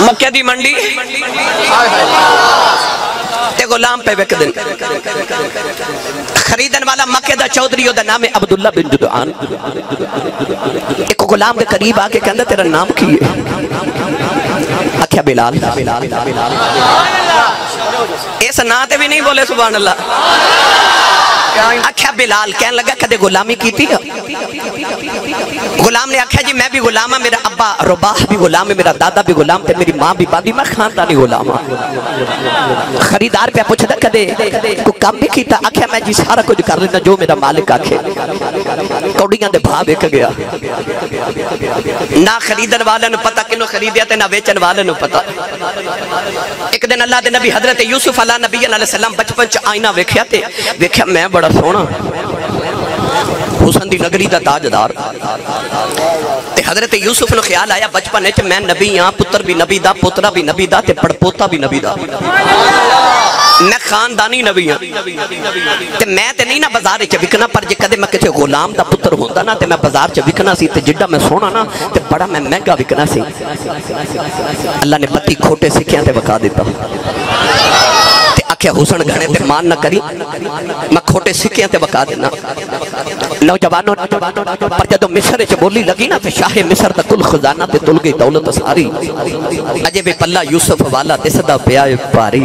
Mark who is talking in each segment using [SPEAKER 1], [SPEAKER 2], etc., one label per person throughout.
[SPEAKER 1] मक्के दी मंडी। ते गुलाम पे विक दिन। खरीदन वाला मक्के दा चौधरी, ओदा नाम है अब्दुल्ला बिन जुदान एक गुलाम के करीब आके कहंदा, तेरा नाम की है? आख्या, बिलाल। बिलाल बिलाल इस ना ते भी नहीं बोले, सुभान अल्लाह। आख्या, बिलाल, कहने लगा, कदे गुलामी की थी गुलाम ने आख्या, जी, मैं भी गुलाम हाँ मेरा अब्बा रुबाह भी गुलाम है, मेरा दादा भी गुलाम थे मेरी माँ भी बादी मैं खानदानी गुलाम हाँ। खरीदार पे पूछता, कदे को काम भी कीता? आख्या, मैं जी, सारा कुछ कर लेना जो मेरा मालिक आखे। कौड़ियाँ दे भाव देख गया। ना खरीदन वाले पता किनो खरीदिया ते ना बेचन वाले पता। एक दिन अल्लाह दे नबी हज़रत यूसुफ अला नबी सलाम बचपन च आईना वेख्या वेख्या, मैं बड़ा सोहना। हुसन की नगरी का ताजदार। हज़रत यूसुफ नु ख्याल आया बचपन च मैं नबी हाँ पुत्र भी नबी का पोतरा भी नबी का पड़पोता भी नबी का मैं खानदानी नबी हाँ ते मैं ते नहीं ना बाज़ार विकना, पर जे कदे मैं किसी गुलाम का पुत्र होंदा ना, ते मैं बाज़ार च विकना सी मैं सोना ना, ते बड़ा मैं महँगा विकना सी। अल्लाह ने पति खोटे सिक्ख्या ते दिता आख्या हुसन घने ते मान ना करी, मैं खोटे सिक्कियाँ ते वका देना। नौजवानों, पर जदों मिस्र च बोली लगी ना, ते शाहे मिस्र दा कुल खजाना ते तुल गई दौलत सारी। अजे भी पल्ला यूसुफ वाला दिसदा पिया भारी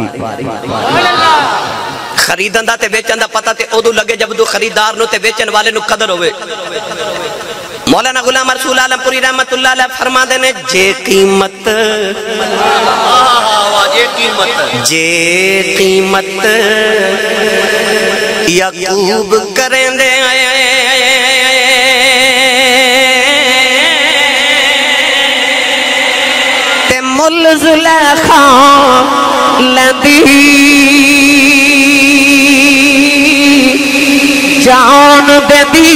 [SPEAKER 1] खरीदन ते बेचन दा पता ते उदू लगे जब दू खरीदार नु ते बेचन वाले नु कदर होवे। मौलाना गुलाम रसूल आलमपुरी रहमतुल्लाह अलैह फरमाते ने, जे कीमत जे कीमत यकूब करेंदे
[SPEAKER 2] ते मुल जुलेखा लंदी जान देदी,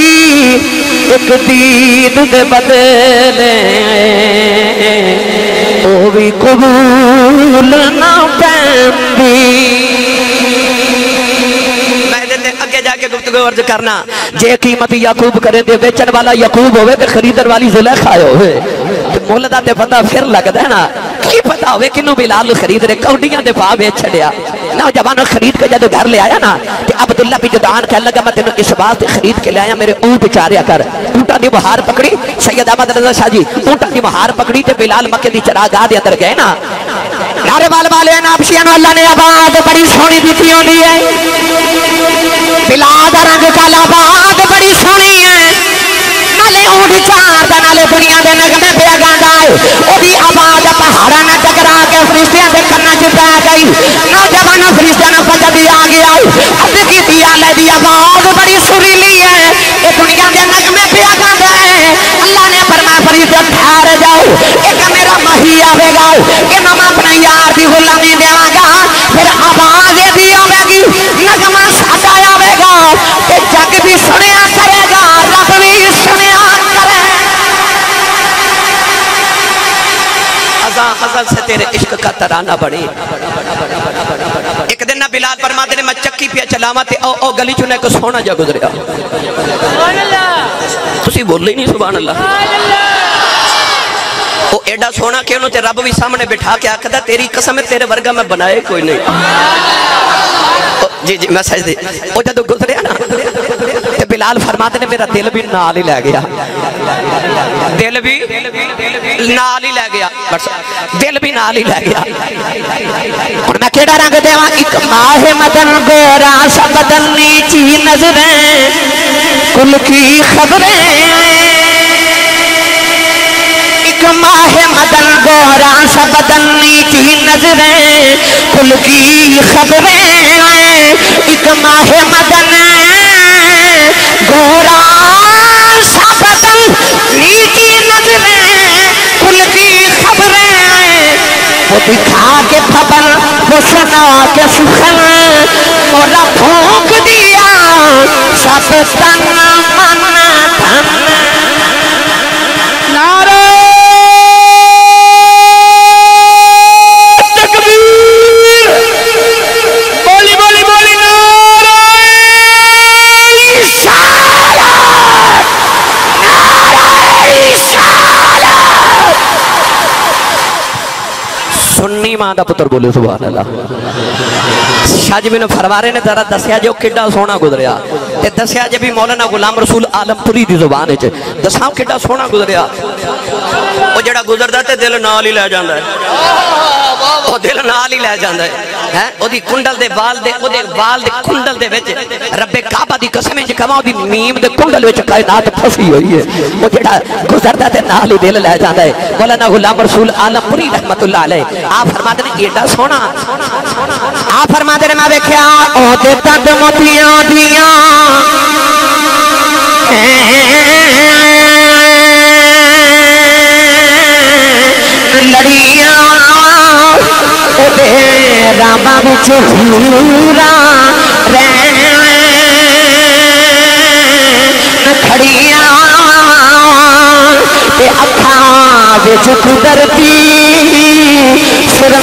[SPEAKER 2] एक दीद दे बदले। ओ भी कबूल ना
[SPEAKER 1] जाके खरीद के जो घर ले आया ना अब्दुल्ला भी जुदान कह लगा, मैं तेन इस वास खरीद के लिया, मेरे ऊ चारिया कर। ऊँटा की बहार पकड़ी, सैयद अहमद रजा शाह जी, ऊँटा की बहार पकड़ी तो बिलाल मके की चरागाह के अंदर गए ना। नारे वाल वाले नापशिया अल्लाह ने आबाद, बड़ी सोहनी दी होनी है। बिलाद रंग चल आबाद, बड़ी सोहनी ऊँट चार दा नाले दुनिया दे नगमे पे गांदा है आवाज़ पहाड़ा ना टकरा के फरिश्तियाँ दे कन्ना च पै गई नौजवान फरिश्तियाँ ने भी आ गया अब की दिया ले दी आवाज़ बड़ी सुरीली है ये दुनिया दे नगमे पे गांदा है अल्लाह ने फरमाया फरिश्ते ठहर जाओ एक मेरा मही आवेगा कि मैं अपने यार दी गुलामी देवांगा फिर आवाज़ दी आवेगी नगमा सादा आवेगा जग भी सुनिया करेगा रब भी सुनिया करे अजा हजल से तेरे इश्क का तराना बने एक दिन ना बिलाल फरमाते ने मैं चक्की पे चलावा ते ओ ओ गली चुने को सोना जा गुजरिया ਤੁਸੀਂ ਬੋਲੇ ਨਹੀਂ ਸੁਭਾਨ ਅੱਲਾ ਉਹ ਐਡਾ ਸੋਹਣਾ ਕਿ ਉਹਨੂੰ ਤੇ ਰੱਬ ਵੀ ਸਾਹਮਣੇ ਬਿਠਾ ਕੇ ਆਖਦਾ ਤੇਰੀ ਕਸਮ ਹੈ ਤੇਰੇ ਵਰਗਾ ਮੈਂ ਬਣਾਏ ਕੋਈ ਨਹੀਂ ਉਹ ਜੀ ਜੀ ਮੈਂ ਸਜਦੇ ਉਹ ਜਦੋਂ ਗੁਜ਼ਰਿਆ ਨਾ बिलाल फरमाते ने, मेरा दिल भी नाल ही लै गया। दिल भी नाल ही लै गया। दिल भी नाल ही लै गया। हूँ मैं कि रंग देव? एक माह
[SPEAKER 2] मदन गोरा सब सबदन ची नज़रें, कुल की खबरें। माह मदन गोरा सब सबदन ची नज़रें, कुल की खबरें। एक माह मदन गोरा सा बदन नीची नज़रें कुल की खबरें वो दिखा के खबर
[SPEAKER 1] माँ का पुत्र बोले सुबह शाह ज़मीन फरवारे ने तारा दसिया जो कि सोहना गुजरिया दसिया जे भी मौलाना गुलाम रसूल आलमपुरी की ज़ुबान च दसा कि सोहना गुजरिया जरा गुजरता है दिल नाल ही लै जाता है दिल नाल ही लै जाता है है? ओदी कुंडल दे वाल दे, ओदे वाल दे कुंडल दे विच रब्बे
[SPEAKER 2] काबा दी कसम च कवा ओदी मीम दे कुंडल विच कायनात फसी हुई है वो जेड़ा गुजरदा ते नाल ही दिल ले जांदा है मौलाना गुलाम रसूल आलमपुरी रहमतुल्लाह अलैह, आप फरमाते ने एडा सोना आप फरमाते ने, मैं देखया ओदे कदम दियाँ दियाँ। झूरा रखी हथां विच कुदर पीउ सर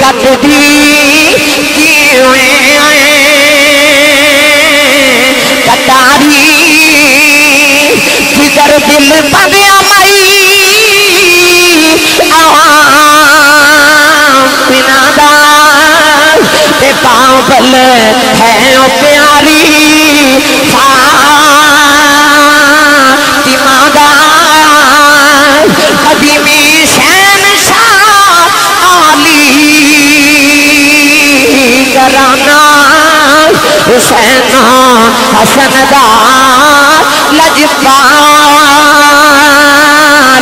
[SPEAKER 2] कटदी तुम भव्या मई आवादा ते बल है प्यारी दिमागा कदीमी शैन शाह आली कराना हुसैना हसन दा लजपा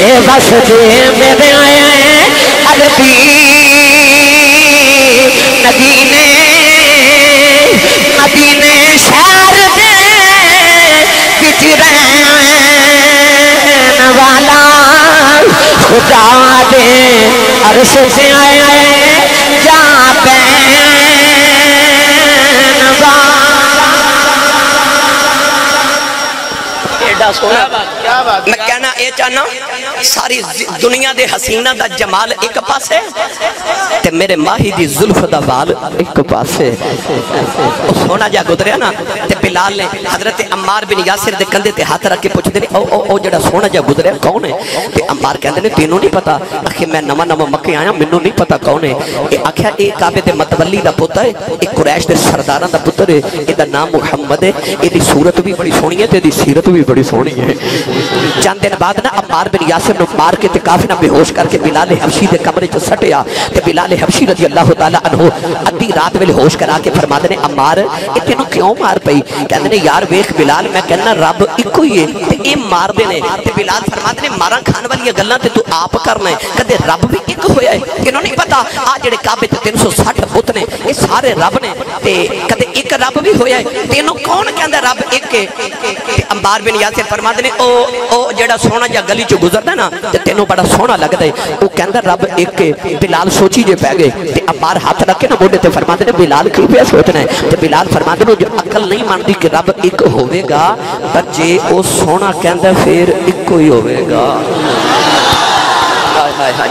[SPEAKER 2] से जे मेरे आए अरबी मदीने मदीने शहर दे वाला खुदा दे अरश से आया
[SPEAKER 1] है बात मैं कहना यह चाहना सारी दुनिया के हसीना का जमाल एक पास, ते मेरे माही की जुल्फ का बाल एक पास। सोना जहा गुजरिया ना, ते बिलाल ने हज़रत अमार बिन यासिर के कंधे से हाथ रख के पुछते ने सोना जहा गुजरिया कौन है ते अम्मार कहंदे ने, तेनू नहीं पता। आखिर मैं नवा नवा मके आया, मेनू नहीं पता कौन है आख्या एक काबे के मतवली का पुत है एक कुरैश के सरदारा का पुत्र है यदा नाम मुहम्मद है एदी सूरत भी बड़ी सोहनी है तो यदि सीरत भी बड़ी सोहनी है चंद दिन बाद ना अमार बिन यासिर कासिम मार के काफिना बेहोश करके बिलाले हबशी के कमरे च सटिया बिलाले हबशी रज़ी अल्लाह तहो अद्धी रात वेले होश करा के फरमाते ने अमार ये तेन क्यों मार पई? कहते ने, यार वेख बिलाल, मैं कहना रब इको ही है ये देने ने। बिलाल फरमाते ने, मारा खान वाली गल् तू आप करना है, कदे रब भी एक होया है इन्होंने पता, आ जेडे काबे तीन सौ सठ बुत ने ये सारे रब ने कदे एक रब भी होया तेनों कौन कहता रब एक अंबार बिन यासिर फरमाते ने, ओ ओ, जेड़ा गली चो ना, ते तेनों बड़ा सोना लगदा है। ओ कहंदा, रब एक बिलाल सोची जे पै गए। ते अंबार हाथ रख ना मोढे ते फरमाते ने, बिलाल की पे सोचना है। ते बिलाल फरमाते जो अकल नहीं मानती कि रब एक होगा पर जे ओ सोना कहंदा फिर एक ही होवेगा।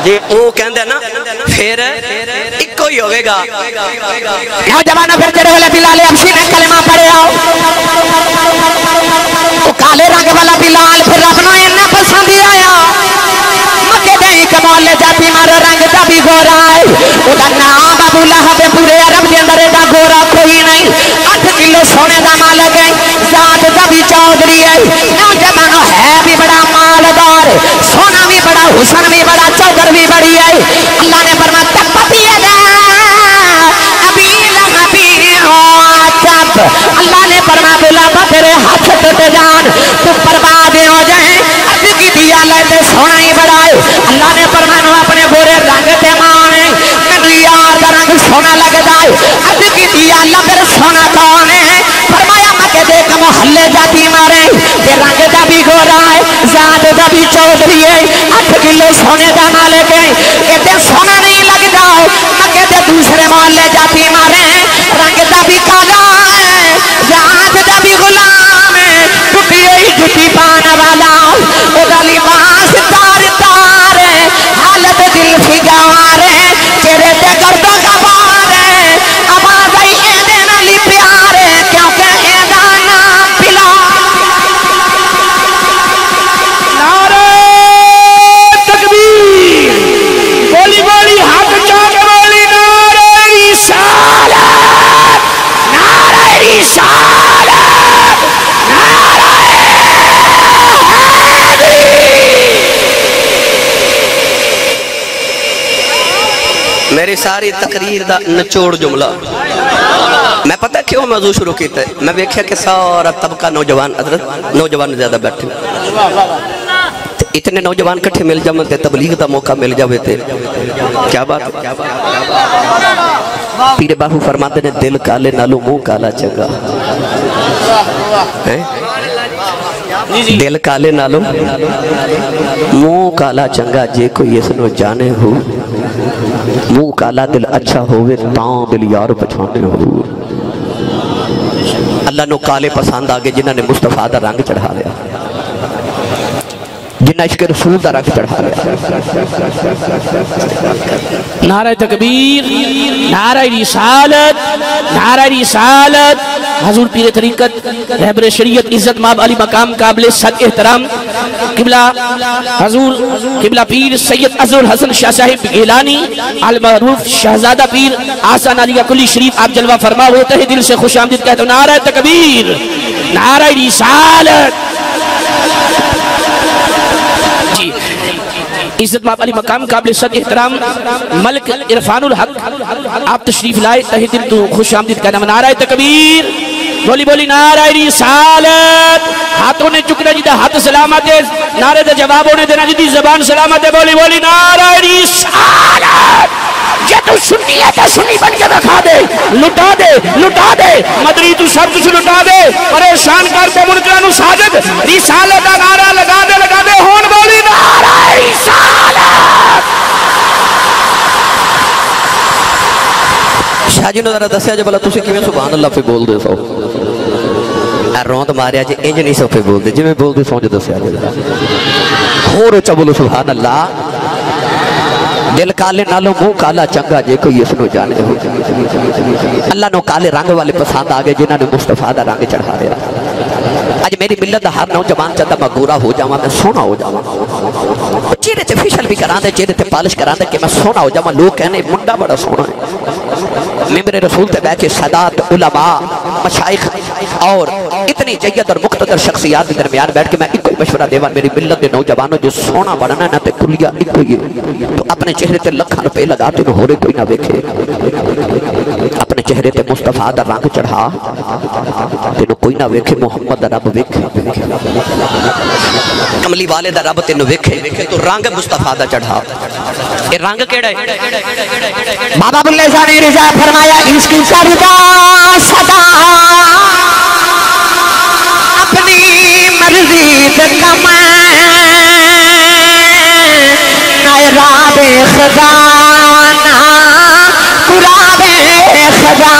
[SPEAKER 1] जे ओ ना, फिर एक कोई होवेगा यहाँ
[SPEAKER 2] जमाना फिर जड़े वाला आओ। तो काले रंग वाला बिलाल फिर रखना पसंद आया। ले जाती मारो रंग दा भी गोरा है। नाम अबू लहब, पूरे अरब के अंदर दा गोरा कोई नहीं। 8 किलो सोने का मालक है जात का भी चौधरी है। ना जमाना है भी बड़ा मालदार, सोना भी बड़ा, हुसन भी बड़ा, चौधर भी बड़ी है। अल्लाह ने फरमाया पति देख मोहल्ले जाती मारे ते रंग दा भी गोरा है जात दा भी चौधरी है अठ किलो सोने दा मालिक है कहते सोना नहीं लगदा मेरी
[SPEAKER 1] सारी तकरीर का निचोड़ जुमला। मैं पता क्यों मौजू शुरू किया मैं वेख्या कि सारा तबका नौजवान, हज़रत, नौजवान ज़्यादा बैठे। इतने नौजवान इकट्ठे मिल जावे ते तबलीग का मौका मिल जावे ते। क्या बात? पीरे बाबू फरमाते ने, दिल काले नालो मुँह काला चंगा। दिल काले नालो मुँह काला चंगा, जे कोई इसनो जाने हो। मुँह काला दिल अच्छा होवे, तां दिल यार पछाने हो अल्लाह नु काले पसंद आ गए जिन्हों ने मुस्तफ़ा इश्क रसूल का रंग चढ़ा
[SPEAKER 3] नारे तकबीर, नारा रिसालत नारा रिसालत। हजूर पीर तरीकत, रहबर शरीयत, इज़्ज़त माब अली मकाम, काबिल सद, एहतराम। किबला हजूर, किबला पीर सैयद अजहर हसन शाह साहिब गिलानी अल मरूफ शहजादा पीर आसान अली कुली शरीफ, आप जलवा फरमा होते हैं, दिल से खुश आमदीद कहते हो तकबीर, नारे रिसालत इज़्ज़त माप अली मकाम, काबिल सद, एहतराम, मलक इरफानुल हक, आप तशरीफ़ लाए, तहे दिल तो खुश आमदीद का नाम तकबीर। बोली बोली नाराय रिसालत हाथों ने चुकना जी हाथ सलामत नारे दे जवाबों ने देना जी जबान सलामत है। बोली बोली नाराय रिसालत जे तू सुन्नी बन के दिखा दे। लुटा दे लुटा दे। मदरी, तू सब लुटा दे। परेशान कर दे का नारा लगा दे लगा दे। होन बोली नारा रिसालत
[SPEAKER 1] शाह जी ने जरा दसिया जे भला तुम किमें सुबहान अल्लाह पे बोलते सो रौंद मारिया जे इंज नहीं सो पे बोलते जिमें बोलते सो जो दसिया जे होर उच्चा बोलो सुबहान अल्लाह दिल काले नालों मुँह काला चंगा जे कोई इसनो जाने अल्लाह नो काले रंग वाले पसंद आ गए जिन्होंने मुस्तफ़ा दा रंग चढ़ा दिया अज मेरी मिलत हर नौजवान चाहता मैं गोरा हो जावा मैं सोना हो जावा चेहरे ते फेशियल भी करा दे चेहरे से पालिश करा दे कि मैं सोना हो जावा लोग कहने मुंडा बड़ा सोना है मेरे रसूल ते बैठे सदात, उलमा, मशाइख और इतनी जयद और मुख्तर शख्सियात के दरमियान बैठ के मैं एक मशवरा देवा मेरी मिलत के नौजवानों जो सोना बनना ना कुलिया एक ही है। तो अपने चेहरे ते लखा रुपए लगा तेन होरे कोई ना वेखे। अपने चेहरे ते मुस्तफ़ा दा रंग चढ़ा, तेन कोई ना वेखे, मोहम्मद रब वेखे। कमली वाले दा रब तेन वेखे तो रंग मुस्तफ़ा दा चढ़ा। रंग केड़ा है?
[SPEAKER 2] बाबा बुल्ले शाह ने फरमाया इश्क करदा सदा। अपनी मर्ज़ी से कमाए। नायराबे खजाना कुराबे खजा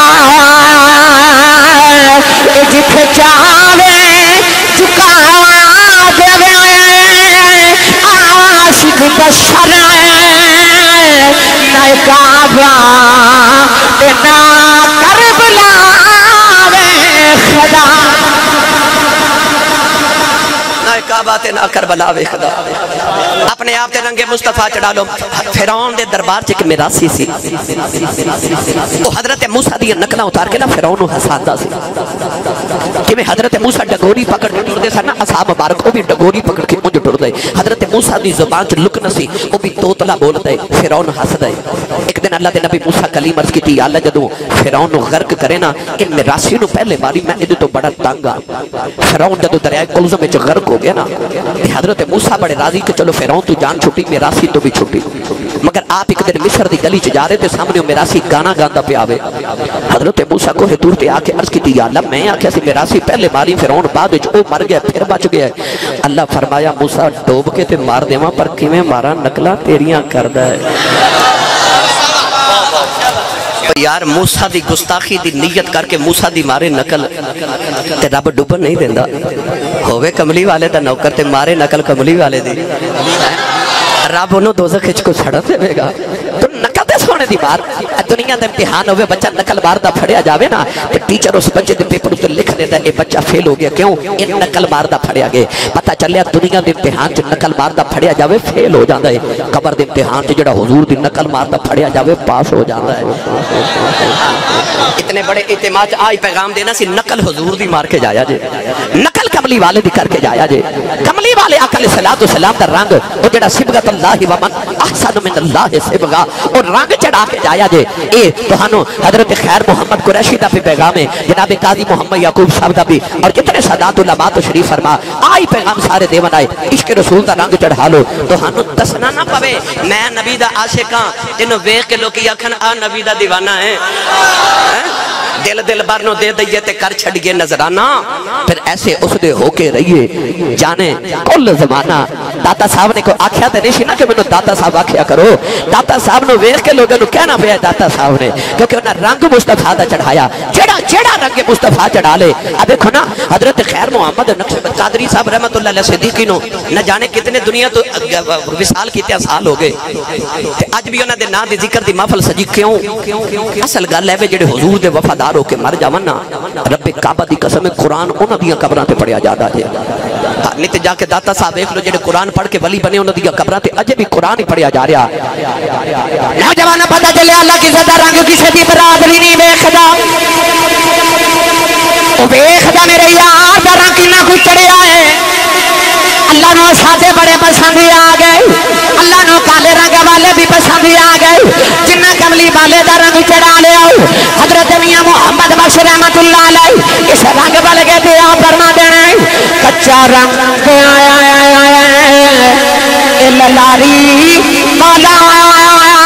[SPEAKER 2] ए जिथे चावे झुका देवे। आशिक ते ना कर बुलावे खुदा।
[SPEAKER 1] ना काबा ते ना करबला वे खुदा अपने आप के रंगे मुस्तफ़ा चढ़ा लो। फिर दरबार च एक मिरासी सी। तो हज़रत मूसा दिया नकल उतार के ना फिर हसाता किमें हज़रत मूसा डगोरी पकड़ के ना असा मुबारक वो भी डगोरी पकड़ के हज़रत मूसा की च लुक नसी वो भी तोतला हसद। है एक दिन अल्लाह के नबी मूसा कली मर्ज की अल्लाह, जदों गर्क करे ना, इन मिरासी पहले बारी मैं ये तो बड़ा तंग आ। जो दरिया कुलजम गर्क हो गया ना हज़रत मूसा बड़े राज़ी के चलो फिर रौं तो जान छुट्टी मेरासी तो भी छुट्टी। मगर आप एक दिन मिस्र की गली च जा रहे थे तो सामने मेरासी गाना गाता पे आवे हज़रत मूसा को दूर ते आके अर्ज़ की अल्लाह, मैं आख्या सी मेरासी पहले मारी, फिर आने बाद मर गया, फिर बच गया। अल्लाह फरमाया, मूसा डोब के मार देवा, पर किवें मारा, नकला तेरिया करदा है यार मूसा की गुस्ताखी की नीयत करके मूसा की मारे नकल। रब डुब नहीं देता होवे कमली वाले का नौकर ते मारे नकल कमली वाले दी। रब ओनू दोजख खिंच को छड़ देगा तो नकल तो सोने की बात दुनिया का इम्तिहान हो बच्चा नकल मार फड़िया जाए ना तो टीचर उस बच्चे के पेपर उत्ते लिख देता है बच्चा फेल हो गया, क्यों? इन नकल मार फड़िया गया पता चलिया दुनिया के इम्तिहान नकल मार फड़िया जाए फेल हो जाता है। कबर के इम्तिहान से जो हजूर की नकल मार फड़िया जाए पास हो जाता है। इतने बड़े इतम आज पैगाम देना सी, नकल हजूर की मार के जाया जे। नकल कमली वाले की करके जाया जे। कमली वाले अकल सलाह तो सलाह का रंग और जरा सिबगत अल्लाह ही वमन अहसन मिन अल्लाह सिबगा और रंग चढ़ा के जाया जे। ए तहानो हज़रत खैर मोहम्मद कुरैशी दा भी पैगाम है। जनाब काजी मोहम्मद याकूब साहब दा भी। और कितने सदात उलमा तो शरीफ फरमा आई पैगाम सारे देवन आए, इश्क रसूल दा रंग चढ़ा लो। तो दसना ना पवे, मैं नबी का आशिक हाँ इन वेख के लोकी आखन, आ नबी का दीवाना है? दिल दिल भर नो दे दइए ते कर छड़िए नजराना। फिर ऐसे उस होके रहिए। जाने कुल जमाना। दाता साहब ने को आख्या ते नहीं ना कि मैंने दाता साहब आख्या करो। दाता साहब नु वेख के लोगों कहना पे दाता साहब ने, क्योंकि उन्हें रंग मुस्तफ़ा दा चढ़ाया। जेड़ा जेड़ा रंग मुस्तफ़ा चढ़ा ले। अब देखो ना, हज़रत खैर मोहम्मद नक्शबंद कादरी साहब रहमतुल्लाह अलैह सिद्दीकी नु न जाने कितने दुनिया तो विशाल कीते साल हो गए। ते आज भी उन्हें दे नाम दी ज़िक्र दी महफिल सजी क्यों? असल गल है वे जेड़े हुजूर दे वफादार बेकार होके मर जावा ना। रबे काबा की कसम है, कुरान उन्होंने कबर से पढ़िया जाता है। हाँ, नहीं तो जाके दाता साहब देख लो जो कुरान पढ़ के बली बने उन्होंने कबर से भी कुरान ही पढ़िया जा रहा।
[SPEAKER 2] नौजवान पता चलिया अल्लाह किसी का रंग किसी की बरादरी नहीं वेखदा। वेखदा मेरे यार रंग चढ़िया है। अल्लाह नो साजे बड़े पसंद ही आ गए अल्लाह नो काले रंग वाले भी पसंद ही आ गए जिन्ना कमली वाले का रंग चढ़ा लिया हज़रत मियाँ मोहम्मद बख्श रहमतुल्ला इस रंग वाले के पे आप फरमा देना है कच्चा रंग आया आया आया ए लारी मौला आया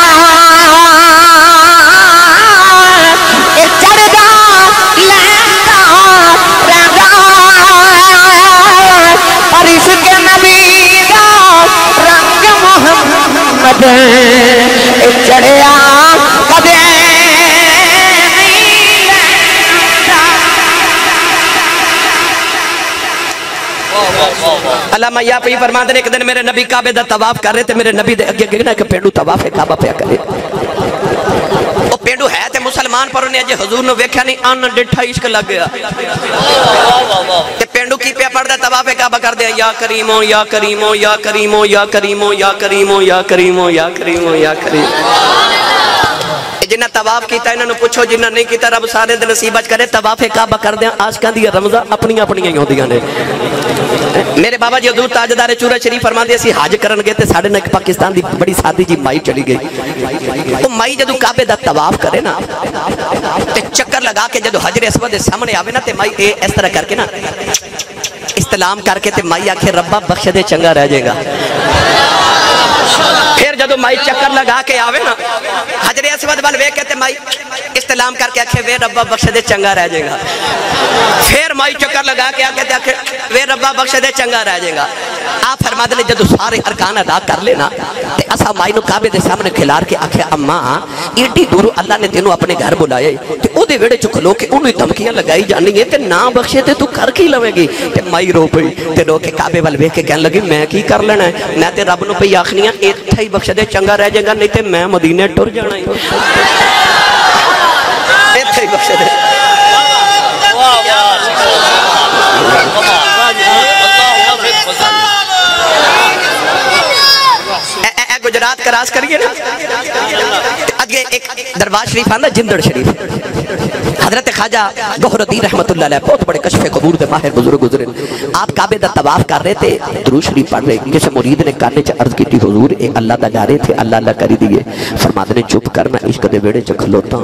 [SPEAKER 2] मैया पी एक दिन मेरे नबी
[SPEAKER 1] काबे का तवाफ कर रहे थे, मेरे नबी दे अगे गिरना के पेड़ू तवाफ है, काबा पे करे मेहमान पर उन्हें अजय हजूर ने वेख्या नहीं अन्न डिठा इश्क लग गया। पेंडू की पे पढ़ता तबा पे काबा कर दिया या करीमो या करीमो या करीमो या करीमो या करीमो या करीमो या करीमो या करीमो या करीमो। जिन्हें तवाफ किया इन्हों पुछो, जिन्हें नहीं किया रब सारे दिन नसीबत करे, तवाफे काबा कर दें आशकों की रमजा अपन अपन ही आदि ने। मेरे बाबा जी हजूर ताजदारे चूरा शरीफ फरमाते असं हज कर गए तो साढ़े ना पाकिस्तान की बड़ी सादी जी माई चली गई। तो माई जो काबे का तवाफ करे ना तो चक्कर लगा के जो हजरे असवद सामने आवे ना तो माई ए इस तरह करके ना, इस्तेलाम करके माई आखे, रब्बा बख्शे चंगा रह जाएगा। फिर जदों माई चक्कर लगा के आवे ना, हजरे असवद वाल वेख के माई, इस्तेलाम करके आखे, वे रब्बा बख्श दे चंगा रह जाएगा। फिर माई चक्कर लगा के आके आखे, वे रब्बा बख्श दे चंगा रह जाएगा। आप फरमाते ने जदों सारे अरकान अदा कर लेना असा माई काबे दे सामने खिलार के आखे, अम्मा, एडी दूर अल्लाह ने तेनू अपने घर बुलाया है, ते ओदे वेड़े च खलो के ओनू धमकियाँ लगाई जानी है, ते ना बख्शे ते तू कर की लवेगी? ते माई रो पई ते रो के काबे वाल वेख के कहन लगी, मैं की कर लेना है? मैं ते रब नु पई आखनी इत्थे बख्श दे चंगा रह जाएगा नहीं तो मैं मदीने टुर जाना ही। ही बख्श दे ए- ए- ए गुजरात क्रॉस करिए ना। अगे एक दरबार शरीफ आंदा, जिंदड़ शरीफ। हज़रत ख्वाजा गौहरुद्दीन रहमतुल्लाह अलैह बहुत बड़े कशफे कबूर के माहिर बुज़ुर्ग गुजरे। आप काबे दा तवाफ कर रहे थे, दुरूद शरीफ पढ़ रहे। किसी मुरीद ने काने च अर्ज़ की हुजूर, ए अल्लाह दा जा रहे थे, अल्लाह अल्लाह करी दिए। फरमाते ने, चुप कर, मैं इश्क दे वेड़े च खलोता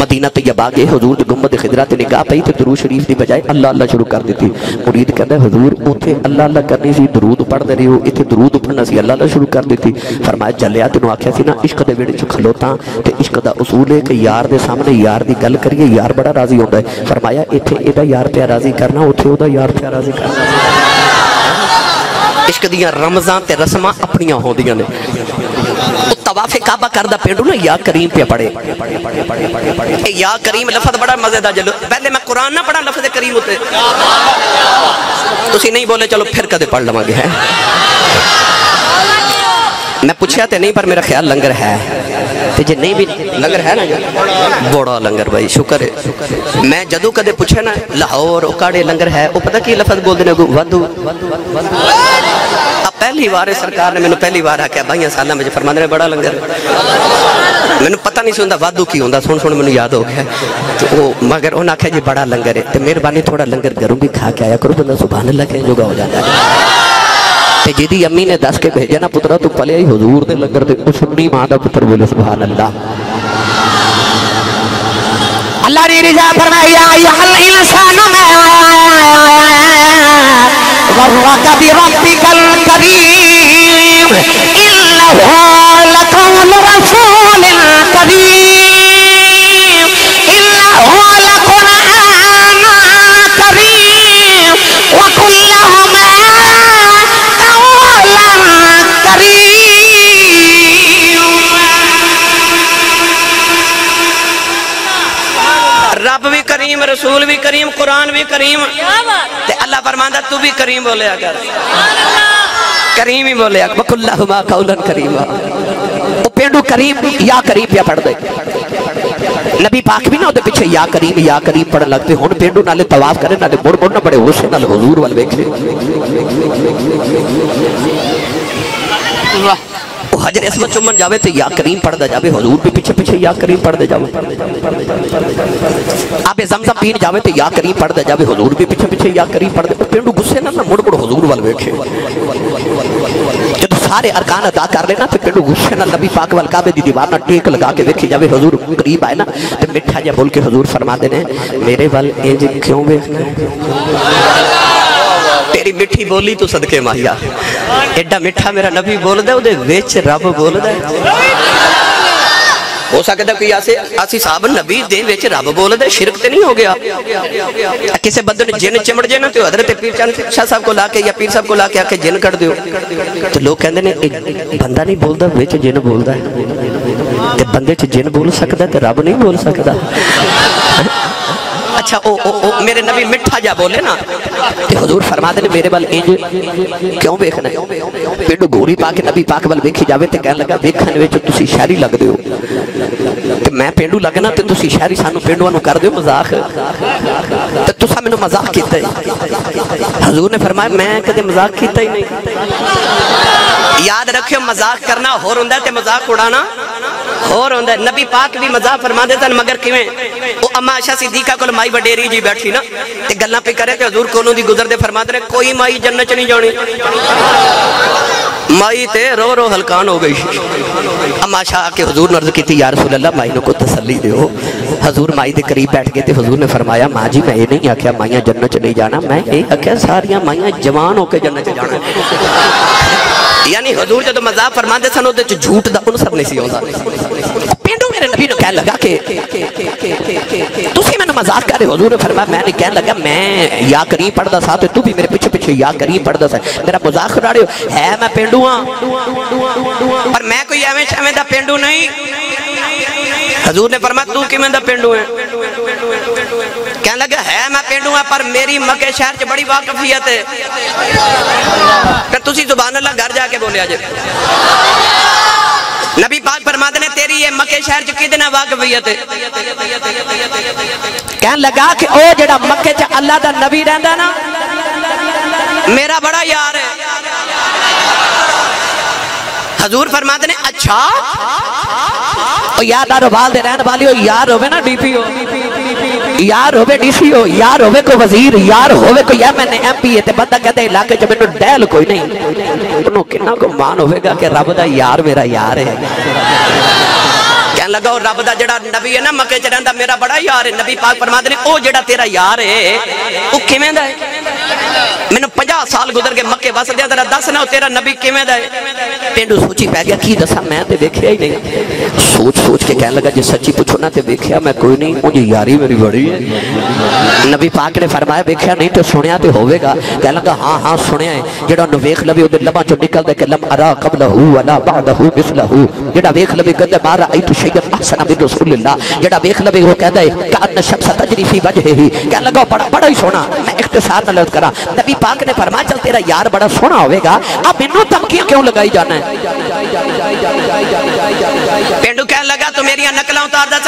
[SPEAKER 1] मदीना तैयबा गए हुजूर दी गुंबद खिदरा ते निगाह पई ते दुरूद शरीफ दी बजाय अल्लाह अल्लाह शुरू कर दी मुरीद कहंदा हुजूर उथे अल्लाह अल्लाह करनी सी, दरूद पढ़दे रहे हो इथे दरूद मुहम्मद नसी अल्लाह शुरू कर दी फरमाया चलिया तेन आख्या ना इश्क के वेड़े च खलोता तो इश्क का उसूल है कि यार के सामने यार की गल करिए यार बड़ा राज़ी आता है फरमाया इतने यदा यार प्या राज़ी करना उत्थे यार प्या राज़ी करना इश्क दमजा तो रस्म अपन हो तवाफे काबा पेंडू ना या करीम पे पढ़े या करीम बड़ा मज़ेदार चलो पहले मैं कुरान ना पढ़ा करीम नहीं बोले चलो फिर कद पढ़ लवांगे है मैं पूछा तो नहीं, पर मेरा ख्याल लंगर है। ते जे नहीं भी लंगर है ना बड़ा लंगर भाई, शुक्र है। मैं जदों कदे पूछे ना, लाहौर उकाड़े लंगर है वो पता की लफज बोलते ने वाधू पहली बार सरकार ने मैंने पहली बार आख्या भाई साल में फरमाते ने बड़ा लंगर। मैंने पता नहीं सुनता वाधू की होंगे सुन सुन, मैंने याद हो गया। तो वो मगर उन्हें आख्या जी बड़ा लंगर है तो मेहरबानी थोड़ा लंगर घरों भी खा के आया करो, बंदा सुबह लगे जोगा हो जाता है। ते जिदी अम्मी ने दस के भेजे ना पुत्रा तू पलिया ही
[SPEAKER 2] हजूर के लंगर से कुछ अपनी माँ का पुत्र बोले सुबह अल्लाह अल्लाह रसूल
[SPEAKER 1] भी करीम कुरान भी करीम ते अल्लाह फरमांदा तू भी करीम बोलिया कर करीम ही बोलिया वकुल्लाहुमा कौलन करीमा
[SPEAKER 2] ਉਹ ਪਿੰਡੂ ਕਰੀਮ या करीम ਪਿਆ ਪੜਦੇ ਨਬੀ ਪਾਕ ਵੀ ਨਾ ਉਹਦੇ ਪਿੱਛੇ या करीम या करीम ਪੜਨ ਲੱਗਦੇ ਹੁਣ ਪਿੰਡੂ ਨਾਲੇ ਤਵਾਫ ਕਰੇ ਨਾਲੇ ਮੁੜ ਮੁੜ ਨਾ ਬੜੇ ਹੋਸ਼ ਨਾਲ ਹਜ਼ੂਰ ਵੱਲ ਵੇਖੇ
[SPEAKER 1] वो हजर इसमत चुमन जावे तो या करीम पढ़दा जावे, हजूर भी पीछे पीछे या करीम पढ़दे जावे। आपे जमजम पीन जावे तो या करीम पढ़दे जावे, हजूर भी पीछे पीछे या करीम पढ़दे। पर पिंडू गुस्से ना मुड़ मुड़ हजूर वाल वेखे। जब सारे अरकान अदा कर लेना तो पिंडू गुस्से ना, नबी पाक वाल काबे दी दीवार ना टेक लगा के देखी जावे, हजूर करीब आए ना तो मिठा जा बोल के हजूर फरमा देने, मेरे वाल, इंज क्यों वेखना तेरी मिठी बोली तू सदके माहिया। एडा मिठा मेरा नबी बोलदा ओदे विच रब बोलदा। हो सकता कोई ऐसे असि साहब नबी दे विच रब बोलदा, शिरक ते नहीं हो गया। किसी बंद ने जिन चिमड़ जे ना तो हज़रत पीर चंद, शाह साहब को ला के या पीर साहब को ला के आके जिन कट दियो। तो लोग कहें ने बंदा नहीं बोलता विच जिन बोलता है। ते च जिन बोल सकदा, ते रब नहीं बोल सकता अच्छा ओ ओ ओ, मेरे नबी मिठा जा बोले ना। ते हुजूर फरमाते ने मेरे वाल इंज क्यों वेखना पिंड गोरी पा के नबी पाक वाल वेखी जावे ते कहन लगा वेखण विच तुसी शहरी लगदे हो। मैं पिंडू लगना, ते तुसी शहरी सानू पिंडूआं कर दियो, मज़ाक। ते तुसा मैनू मज़ाक ही। हुजूर ने फरमाया, मैं कदे मज़ाक कीता ही नहीं। याद रखियो, मज़ाक करना होर हुंदा ते मज़ाक उड़ाना। होर आंदा नबी पाक भी मज़ाक फरमांदे थन मगर किवें? ओ अम्मा आयशा सिद्दीका कोल माई वडेरी जी बैठी ना, ते गल्ला पे करे ते हुजूर कोलों दी गुजरदे फरमांदे ने, कोई माई जन्नत च नहीं जानी। माई ते रो रो हलकान हो गई। अम्मा आयशा आके हुजूर ने अर्ज़ की या रसूल अल्लाह माई नु को तसल्ली दियो हजूर माई के करीब बैठ गए थे हजूर ने फरमाया, माँ जी, मैं ये नहीं आख्या माइया जन्नत च नहीं जाना, मैं ये आख्या सारिया माइया जवान होकर जन्नत जाना। यानी हजूर जो मज़ाक फरमाते सन झूठ का सब नहीं पेंडू कह लगा मैं कर तू भी मेरे पढ़ता मेरा मज़ाक है? मैं पर मैं पेंडू नहीं। हजूर ने तू पेंडू है कहने लगा है मैं पेंडू है पर मेरी मके शहर च बड़ी वाकफियत है फिर तुसी ज़ुबान अल्लाह घर जाके बोलिया जे नबी पाक फरमाते ने तेरी ये मके शहर च किदे वाकफियत है
[SPEAKER 2] कहन लगा कि ओ जेड़ा मक्के च अल्लाह दा नबी रहंदा ना
[SPEAKER 1] मेरा बड़ा यार है हजूर फरमाते ने अच्छा
[SPEAKER 2] यार दारो बाल दे रहन वाली ओ यार होवे ना डीपीओ यार होवे डीसी हो यार होवे को वज़ीर, यार होवे को या मैंने एमपीए ते बंदा कहता इलाके च मेनू डैल कोई नहीं। उन्होंने किन्ना को मान होवेगा कि रब दा यार मेरा यार
[SPEAKER 1] है। लगा रब का जरा नबी है ना मके च रहा मेरा बड़ा यार है, नबी पाक परमाद ने वह जरा तेरा यार है वह कि मैं पाँह साल गुजर गए मके वसद जरा दस ना, तेरा नबी
[SPEAKER 2] कि पेंडू सोची पै गया, की दसा, मैं तो वेख्या ही नहीं सोच सोच के कह लगा, जो सची पुछो ना तो वेख्या, मैं कोई नहीं मुझे यारी मेरी बड़ी है। नबी पाक ने फरमाया, वेख्या नहीं तो सुनिया तो होगा कह लगा हाँ हाँ सुनिया है जरा वेख लवे वो लबा चो निकलता कि लम अरा कबला हू अला बाद हू बिसल हू जरा वेख लवे कहते बारह आई, तू शैया कभी अहसन ही कह लगा बड़ा बड़ा ही सोना। मैं इख्तिसार नाल करा। नबी पाक ने फरमाया, चल, तेरा यार बड़ा सोना होवेगा। मेनू धमकियाँ क्यों लगाई जाना है?
[SPEAKER 1] पेंडू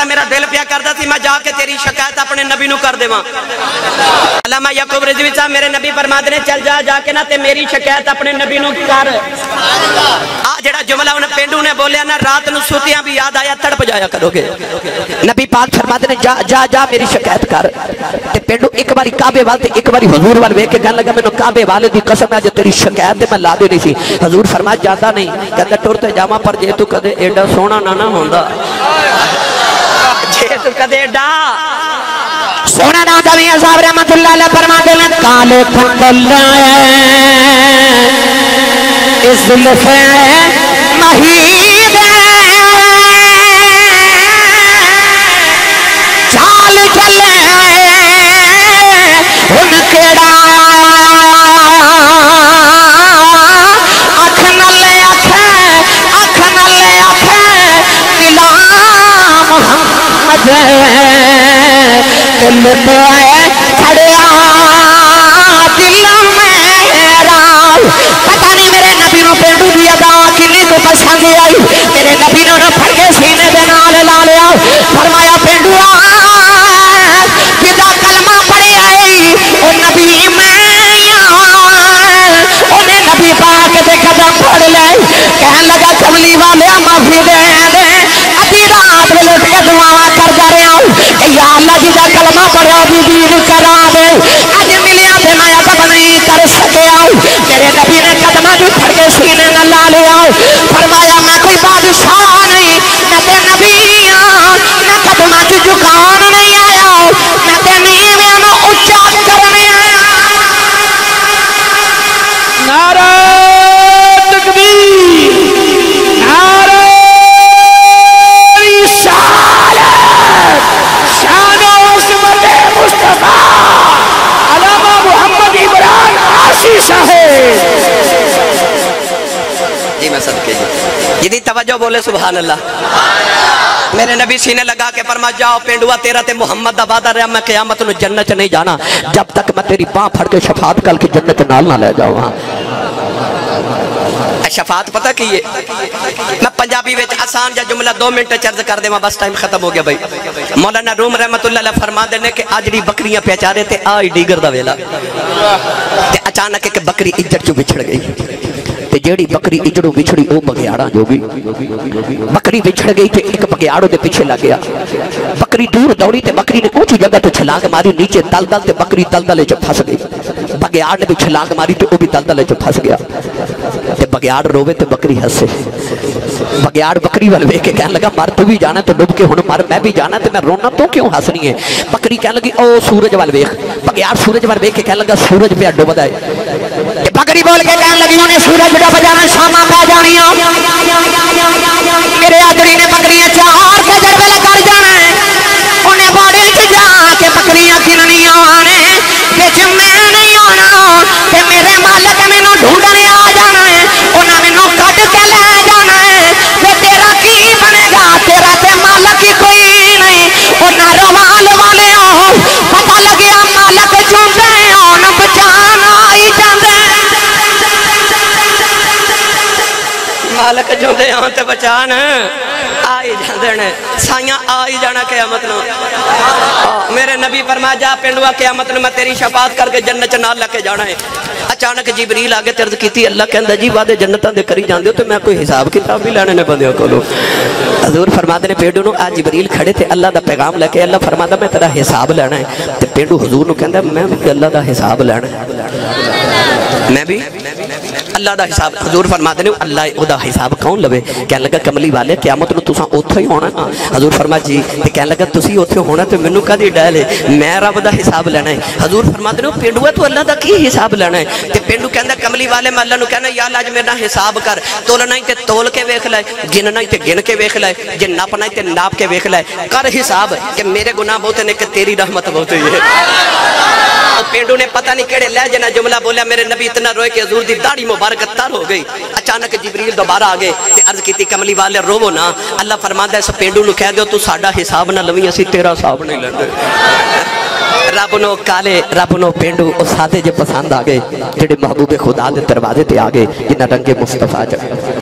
[SPEAKER 1] मेरा दिल जाके तेरी शिकायत अपने नबी नु कर देवा। अलामा यकूब रिजवी साहब, मेरे नबी फरमाते ने, चल जा जाके ना ते मेरी शिकायत अपने नबी नु कर। आ जेड़ा जुमला उन पेंडू ने ना, रात नु भी याद आया, तड़प जाया करोगे।
[SPEAKER 2] नबी पाक फरमाते ने, जा जा जा, मेरी शिकायत कर। ते पेंडू एक बारी काबे वाल ते एक बारी हुजूर वेख के गल लगा, मेनू काबे वाले दी कसम तेरी शिकायत ते मैं ला देनी सी। हुजूर फरमाया जाता नहीं। कहता टुर ते जावा, पर जे तू कदे एडा सोहना ना ना होंदा। सोना नाम जमी साहब रहमतुल्लाह अलैह फरमाते हैं, काले कुंडल इस जुल्फे महीद चाल चले उनके केड़ा दिल तो है दिल पता नहीं मेरे नबी नु पेंडू दी अदा किन्नी को पसंद आई मेरे नबी ने फड़ के सीने दे नाल ला लिया फरमाया पेंडू किदा कलमा पढ़े आई ओ नबी मैं ओने नबी पाक दे कदम फड़ ले कहन लगा कमली वाले माफ़ी दे या अल्लाह जी का कलमा पढ़ा दी दीन करा दे अज मिलिया ते मैं अदब नहीं कर सके आओ तेरे नबी ने कदमा भी फड़के सीने न ला
[SPEAKER 3] ले आओ फरमाया
[SPEAKER 1] जो बोले सुबह अल्लाह मेरे नबी सीने लगा के फरमा जाओ पेंडुआ, तेरा ते मोहम्मद का वादा रहा, मैं कयामत जन्नत नहीं जाना।
[SPEAKER 2] जब तक मैं तेरी बाह फड़ के शफात कल के जन्नत नाल ना ले
[SPEAKER 1] जाओ शफात हाँ। अच्छा, पता की है मैं पंजाबी में आसान जा
[SPEAKER 2] जुमला दो मिनट चर्ज कर देव, बस टाइम खत्म हो गया भाई। मौलाना रूम रहमत फरमा देने के आज अजड़ी बकरियाँ पहचारे ते आई डीगर का वेला। अचानक एक बकरी इज़्ज़त चू बिछड़ गई। जेड़ी बकरी इजड़ू बिछड़ी, ओ बघियाड़ा जोगी बकरी बिछड़ गई ते एक बघियाड़ो दे पीछे लग गया। बकरी दूर दौड़ी बकरी ने ऊँची जगह तो छलांग मारी, नीचे दल दल ते बकरी दल दल च फंस गई। बघियाड़ ने भी छलांग मारी तो वो भी दल दल च गया। ते रोवे तो बकरी हंसे। बघियाड़ बकरी वाल वेख के कह लगा, मर, तू भी जाना तो डुब के हूँ मर, मैं भी जाना तो मैं रोना तो क्यों हसनी है? बकरी कह लगी, ओ, सूरज वाल वेख। बघियाड़ सूरज वाल वेख के कह लगा, सूरज पे डुबदा है। मगरी बोल के कह लगी, उन्हें सूरज डब जाना, शामा पै जानी मेरे आदमी ने बकरिया चार के जरबे कर जाना। उन्हें बाड़े च जाके बकरिया गिननिया आने बिच मैं नहीं
[SPEAKER 1] आना, के मेरे मालिक मैनू ढूँढने आ जाना। तेरा की बनेगा? तेरा ते मालक जो आन बचान। आ ही जांदे ने। आ ही जाना क्या मतलब मेरे नबी परमा जा पेंडुआ क्या मतलब मैं तेरी शपात करके जन्नत च ना लैके जाना है। अचानक जी बरी ला के तिरद की अल्लाह कहें जी, वादे जन्नत दे करी जाते हो तो मैं कोई हिसाब किताब भी लैने ने बंदे को हजूर फरमाते ने, पेंडू नु आज जिबरील खड़े थे अल्लाह का पैगाम लैके अल्लाह फरमादा, मैं तेरा हिसाब लैना है। तो पेंडू हजूर नु कहंदा, मैं अल्लाह का हिसाब लैना है। मैं भी अल्लाह का हिसाब हजूर फरमाते ने अल्लाह हिसाब कौन लवे? कह लगा, कमली वाले, क्यामत तुसा उतो ही होना हजूर फर्मा जी कह लगा तुम उ होना तो मैनू कभी डैल है? मैं रब का हिसाब लेना है। हजूर फरमा दिन पेंडू है तू अला का की हिसाब लेना है? तो पेंडू कहें कमली वाले, मैं अल्लाह कहना यार अज मेरा हिसाब कर। तुलना ही तो तोल के वेख लाए गिनना ही तो गिन के वेख लाए जे नपना ही तो नाप के वेख लाए कर हिसाब कि मेरे गुना बहुत ने, कि तेरी रहमत बहुत ही है। पेंडू ने पता नहीं कहे लहजे जना जुमला बोलिया, मेरे नबी इतना रोए कि हजूर की दाढ़ी मुबारक तर हो गई। अचानक जबरील दोबारा आ गए। अर्ज़ की कमली वाले रोवो ना। अल्लाह फरमा इस पेंडू कह दो तू साडा हिसाब ना लवी, असी तेरा हिसाब नहीं लगे रब नो काले, रब नो पेंडू और सादे जो पसंद आ गए जेडे महबूबे खुदा के दरवाजे ते आ गए, जिन्हें रंगे मुस्तफ़ा च।